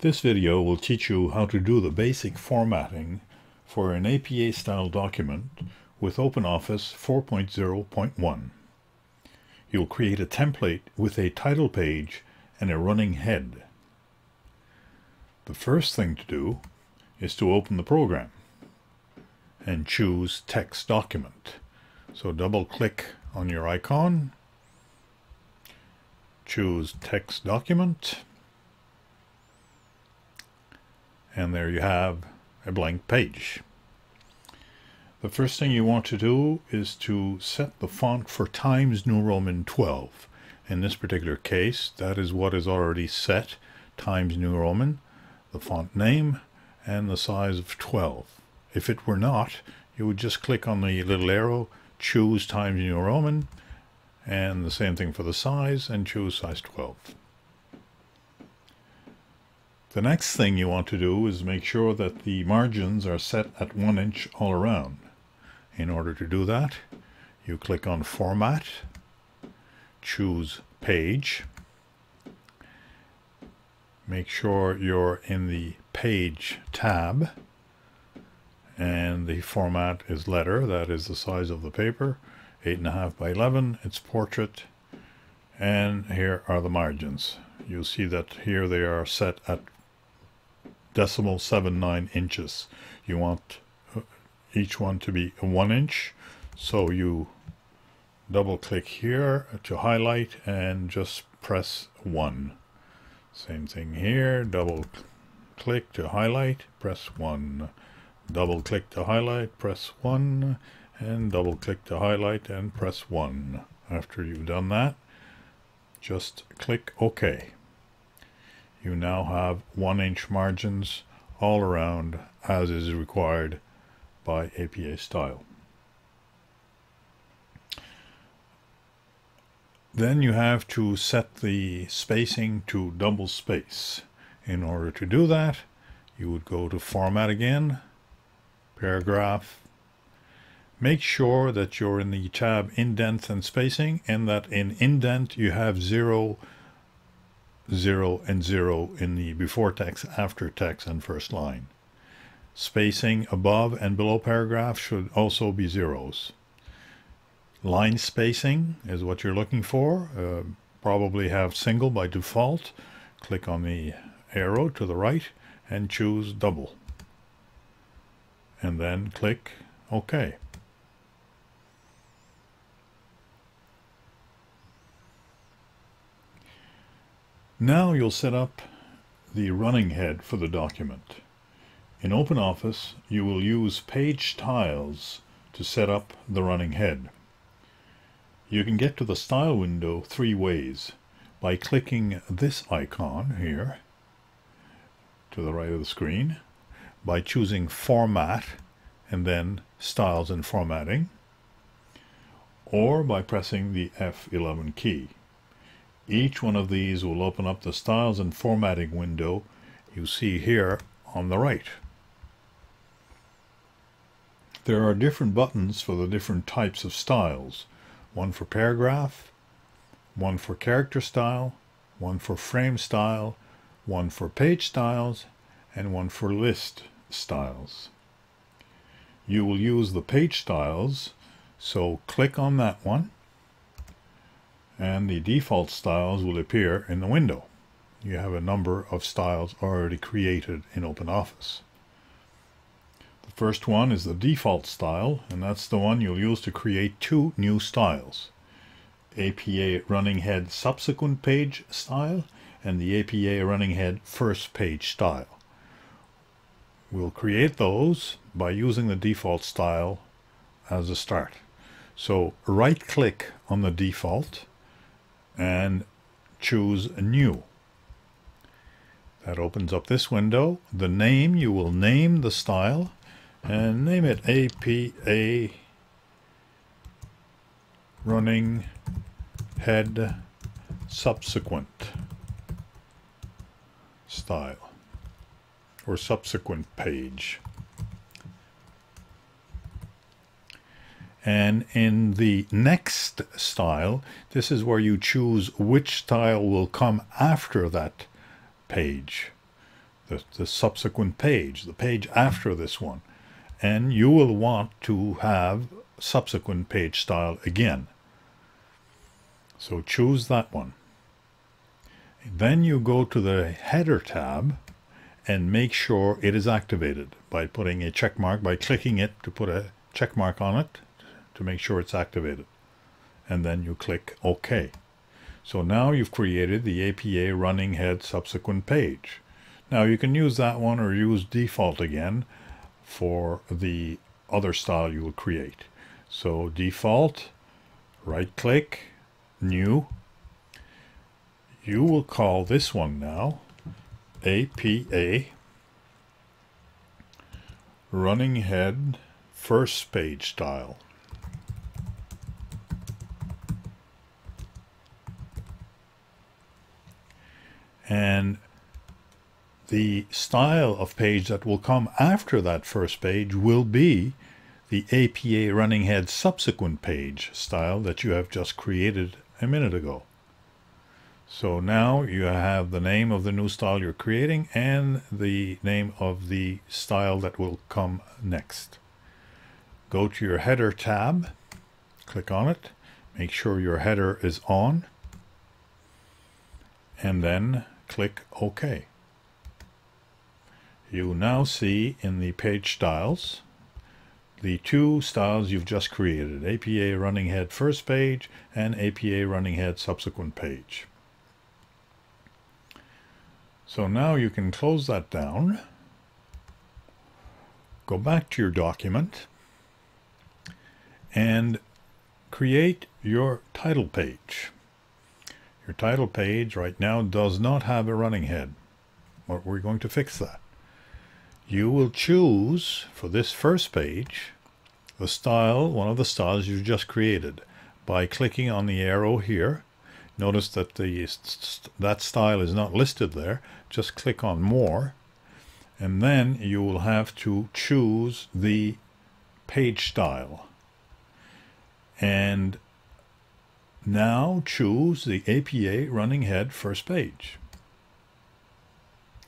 This video will teach you how to do the basic formatting for an APA-style document with OpenOffice 4.0.1. You'll create a template with a title page and a running head. The first thing to do is to open the program and choose Text Document. So double click on your icon, choose Text Document, and there you have a blank page. The first thing you want to do is to set the font for Times New Roman 12. In this particular case, that is what is already set, Times New Roman, the font name, and the size of 12. If it were not, you would just click on the little arrow, choose Times New Roman, and the same thing for the size, and choose size 12. The next thing you want to do is make sure that the margins are set at 1 inch all around. In order to do that, you click on Format, choose Page, make sure you're in the Page tab, and the format is letter, that is the size of the paper, 8.5 by 11, it's portrait, and here are the margins. You'll see that here they are set at decimal 79 inches. You want uh, each one to be one inch, so you double click here to highlight and just press 1. Same thing here, double click to highlight, press 1. Double click to highlight, press 1, and double click to highlight and press 1. After you've done that, just click OK you now have one inch margins all around as is required by APA style. Then you have to set the spacing to double space. In order to do that, you would go to Format again, Paragraph. Make sure that you're in the tab Indent and Spacing and that in Indent you have zero 0 and 0 in the before text, after text, and first line. Spacing above and below paragraph should also be zeros. Line spacing is what you're looking for. Uh, probably have single by default. Click on the arrow to the right and choose double. And then click OK. Now you'll set up the running head for the document. In OpenOffice, you will use page styles to set up the running head. You can get to the style window three ways. By clicking this icon here to the right of the screen, by choosing Format and then Styles and Formatting, or by pressing the F11 key. Each one of these will open up the Styles and Formatting window you see here on the right. There are different buttons for the different types of styles. One for paragraph, one for character style, one for frame style, one for page styles, and one for list styles. You will use the page styles, so click on that one and the default styles will appear in the window. You have a number of styles already created in OpenOffice. The first one is the default style, and that's the one you'll use to create two new styles. APA running head subsequent page style and the APA running head first page style. We'll create those by using the default style as a start. So right click on the default and choose new. That opens up this window. The name, you will name the style and name it APA running head subsequent style or subsequent page. And in the next style, this is where you choose which style will come after that page. the, the subsequent page, the page after this one. And you will want to have subsequent page style again. So choose that one. Then you go to the header tab and make sure it is activated by putting a check mark, by clicking it to put a check mark on it to make sure it's activated. And then you click OK. So now you've created the APA running head subsequent page. Now you can use that one or use default again for the other style you will create. So default, right click, new. You will call this one now APA running head first page style. And the style of page that will come after that first page will be the APA running head subsequent page style that you have just created a minute ago. So now you have the name of the new style you're creating and the name of the style that will come next. Go to your header tab, click on it, make sure your header is on, and then click OK. You now see in the page styles the two styles you've just created, APA running head first page and APA running head subsequent page. So now you can close that down, go back to your document, and create your title page. Your title page right now does not have a running head. We're going to fix that. You will choose for this first page the style, one of the styles you've just created by clicking on the arrow here. Notice that the that style is not listed there. Just click on more and then you will have to choose the page style. And now choose the APA running head first page.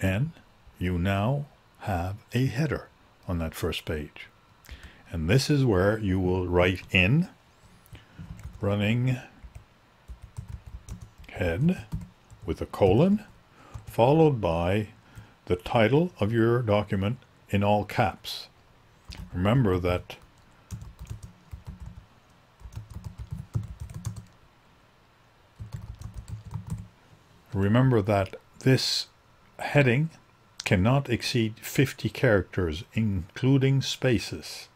And you now have a header on that first page. And this is where you will write in running head with a colon followed by the title of your document in all caps. Remember that Remember that this heading cannot exceed 50 characters, including spaces.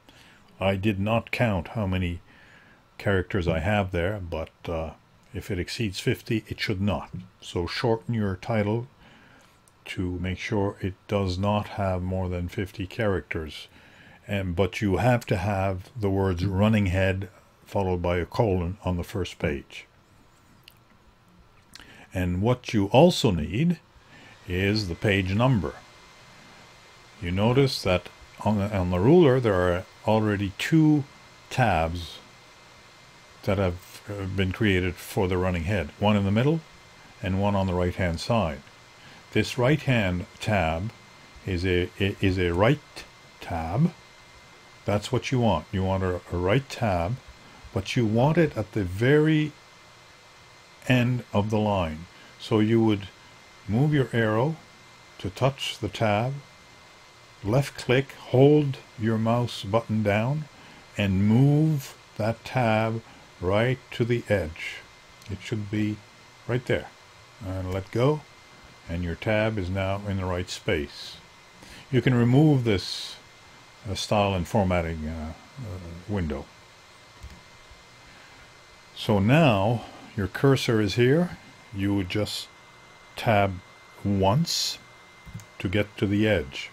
I did not count how many characters I have there, but uh, if it exceeds 50, it should not. So shorten your title to make sure it does not have more than 50 characters. And, but you have to have the words running head followed by a colon on the first page. And what you also need is the page number. You notice that on the, on the ruler there are already two tabs that have been created for the running head. One in the middle and one on the right hand side. This right hand tab is a is a right tab. That's what you want. You want a, a right tab, but you want it at the very end of the line. So you would move your arrow to touch the tab, left click, hold your mouse button down, and move that tab right to the edge. It should be right there. And let go, and your tab is now in the right space. You can remove this uh, style and formatting uh, uh, window. So now your cursor is here you would just tab once to get to the edge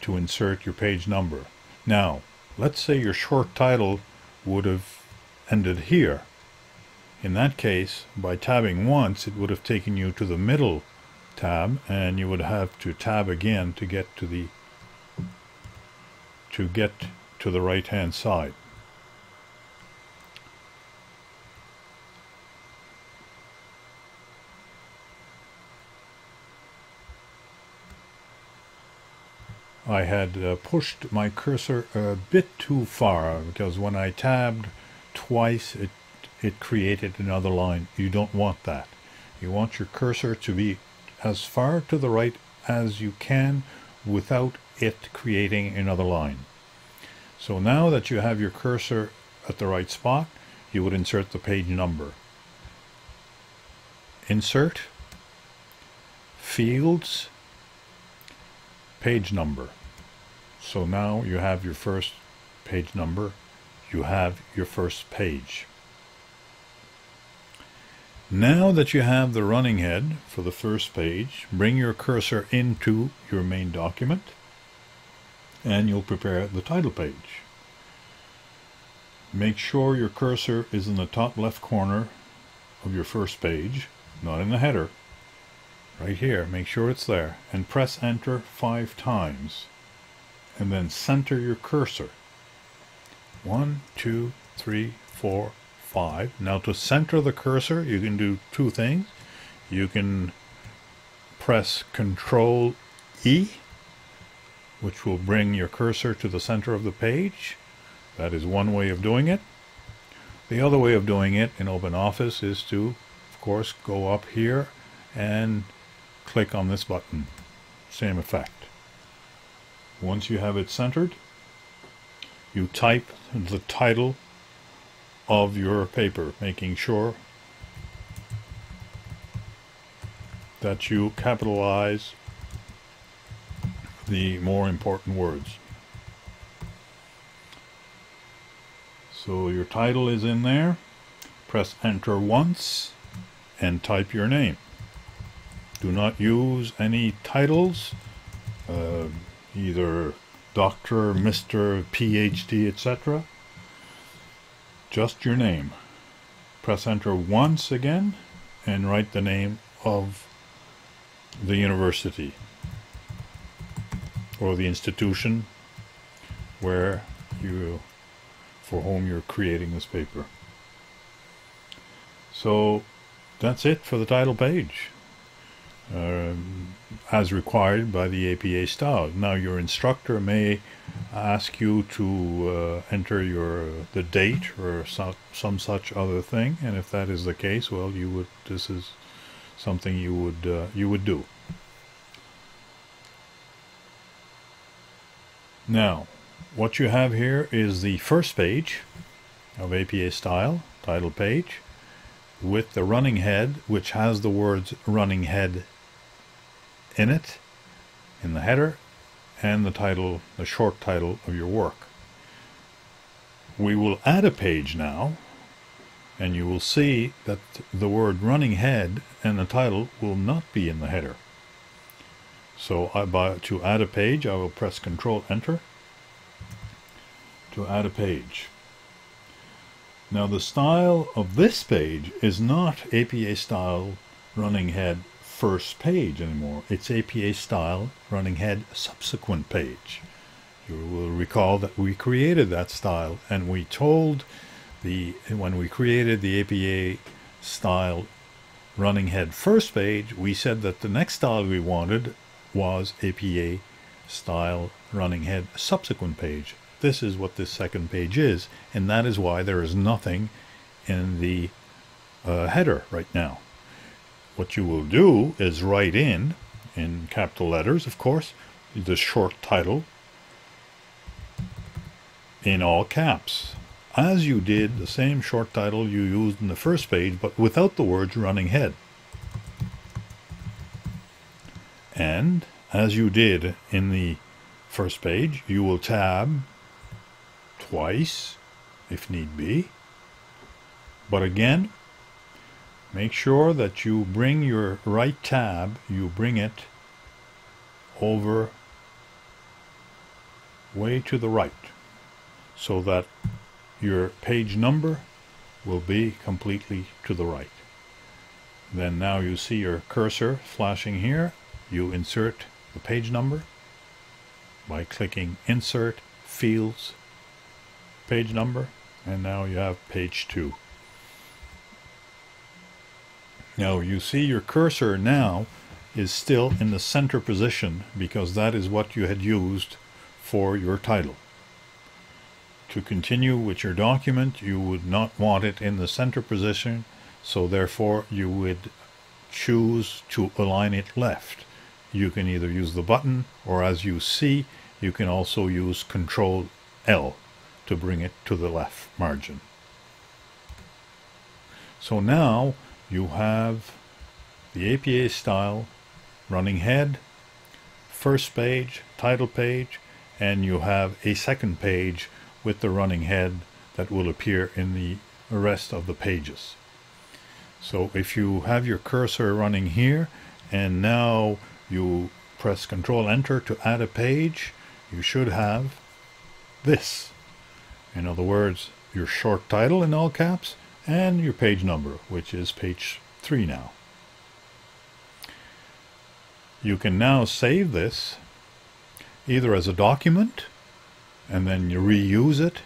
to insert your page number. Now, let's say your short title would have ended here. In that case, by tabbing once, it would have taken you to the middle tab and you would have to tab again to get to the to get to the right hand side. I had uh, pushed my cursor a bit too far because when I tabbed twice it it created another line. You don't want that. You want your cursor to be as far to the right as you can without it creating another line. So now that you have your cursor at the right spot, you would insert the page number. Insert, Fields, Page number. So now you have your first page number, you have your first page. Now that you have the running head for the first page, bring your cursor into your main document and you'll prepare the title page. Make sure your cursor is in the top left corner of your first page, not in the header. Right here, make sure it's there, and press enter five times. And then center your cursor. One, two, three, four, five. Now to center the cursor, you can do two things. You can press Control E, which will bring your cursor to the center of the page. That is one way of doing it. The other way of doing it in OpenOffice is to, of course, go up here and click on this button. Same effect. Once you have it centered, you type the title of your paper, making sure that you capitalize the more important words. So your title is in there. Press enter once and type your name. Do not use any titles, uh, either Doctor, Mr., PhD, etc just your name. Press enter once again and write the name of the university or the institution where you for whom you're creating this paper. So that's it for the title page. Um, as required by the APA style. Now your instructor may ask you to uh, enter your the date or some, some such other thing and if that is the case well you would this is something you would uh, you would do. Now what you have here is the first page of APA style title page with the running head which has the words running head in it, in the header, and the title, the short title of your work. We will add a page now, and you will see that the word running head and the title will not be in the header. So I, by, to add a page, I will press Control Enter to add a page. Now the style of this page is not APA style running head first page anymore. It's APA style running head subsequent page. You will recall that we created that style and we told the when we created the APA style running head first page, we said that the next style we wanted was APA style running head subsequent page. This is what this second page is, and that is why there is nothing in the uh, header right now. What you will do is write in, in capital letters, of course, the short title in all caps, as you did the same short title you used in the first page, but without the words running head. And as you did in the first page, you will tab twice if need be. But again, make sure that you bring your right tab, you bring it over way to the right so that your page number will be completely to the right. Then now you see your cursor flashing here. You insert the page number by clicking Insert Fields Page Number and now you have page 2. Now you see your cursor now is still in the center position because that is what you had used for your title. To continue with your document, you would not want it in the center position, so therefore you would choose to align it left. You can either use the button or as you see, you can also use Control L to bring it to the left margin. So now you have the APA style running head, first page, title page, and you have a second page with the running head that will appear in the rest of the pages. So if you have your cursor running here and now you press Control Enter to add a page, you should have this. In other words, your short title in all caps and your page number, which is page 3 now. You can now save this either as a document and then you reuse it,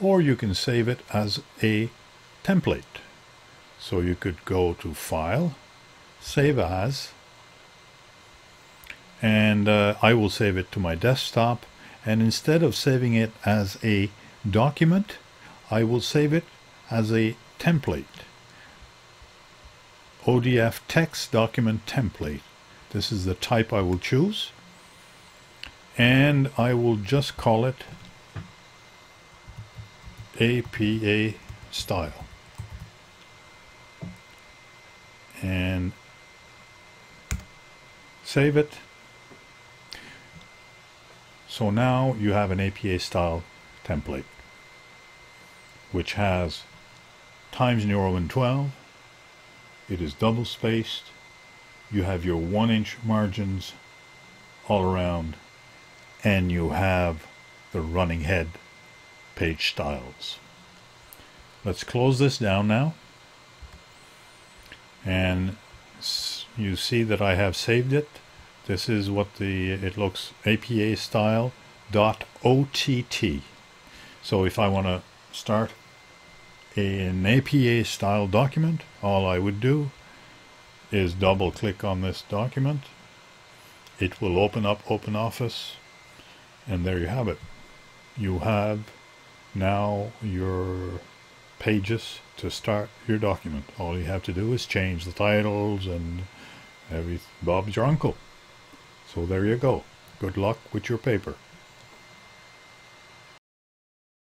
or you can save it as a template. So you could go to File, Save As, and uh, I will save it to my desktop. And instead of saving it as a document, I will save it as a template. ODF text document template. This is the type I will choose. And I will just call it APA style. And save it. So now you have an APA style template which has Times New Roman 12. It is double spaced. You have your one inch margins all around and you have the running head page styles. Let's close this down now. And you see that I have saved it. This is what the it looks APA style dot OTT. So if I want to start an APA style document, all I would do is double click on this document. It will open up OpenOffice and there you have it. You have now your pages to start your document. All you have to do is change the titles and every Bob's your uncle. So there you go. Good luck with your paper.